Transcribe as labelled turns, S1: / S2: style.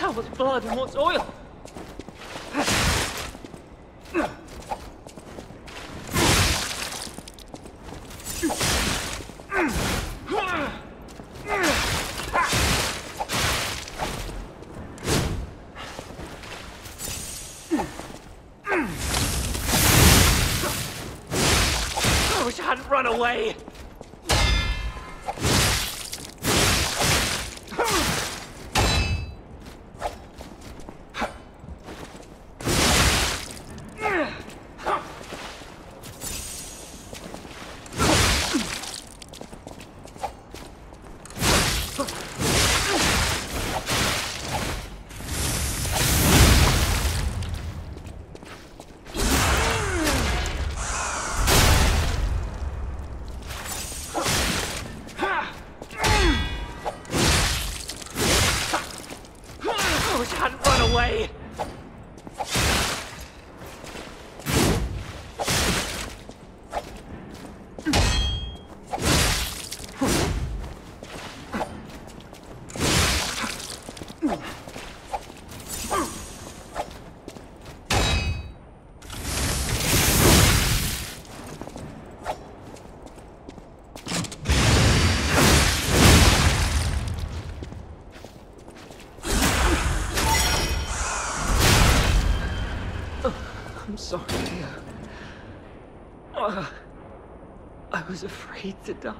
S1: hell was blood and what's oil? I wish I hadn't run away. I wish I hadn't run away. I'm sorry, Leah. Uh, I was afraid to die.